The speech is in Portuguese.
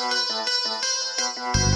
Música